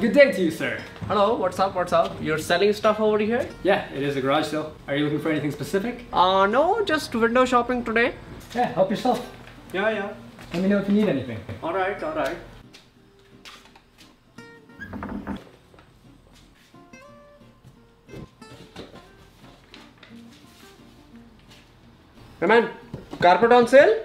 Good day to you, sir. Hello, what's up? What's up? You're selling stuff over here? Yeah, it is a garage sale. Are you looking for anything specific? Uh, no, just window shopping today. Yeah, help yourself. Yeah, yeah. Let me know if you need anything. Alright, alright. Hey man, carpet on sale?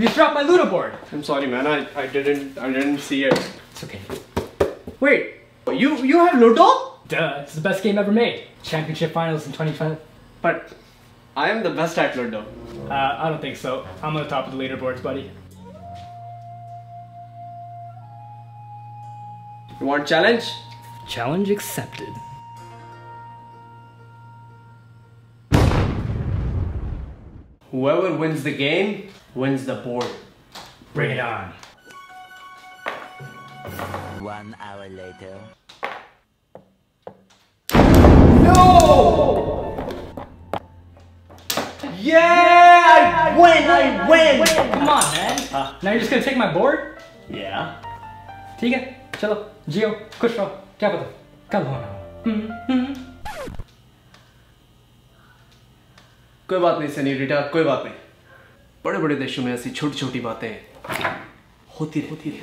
You just dropped my Ludo board. I'm sorry man, I, I didn't I didn't see it. It's okay. Wait, you you have Ludo? Duh, it's the best game ever made. Championship finals in 2020. But I am the best at Ludo. Uh, I don't think so. I'm on the top of the leaderboards, buddy. You want challenge? Challenge accepted. Whoever wins the game wins the board. Bring it on. One hour later. Yeah! I win! I win! Come on, man. now you're just gonna take my board? Yeah. ठीक है चलो जियो खुश रहो क्या पता कल होना हो हम्म, हम्म। कोई बात नहीं सनीरिटा कोई बात नहीं बड़े बड़े देशों में ऐसी छोटी छोटी बातें होती रहती है।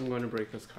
I'm going to break this card.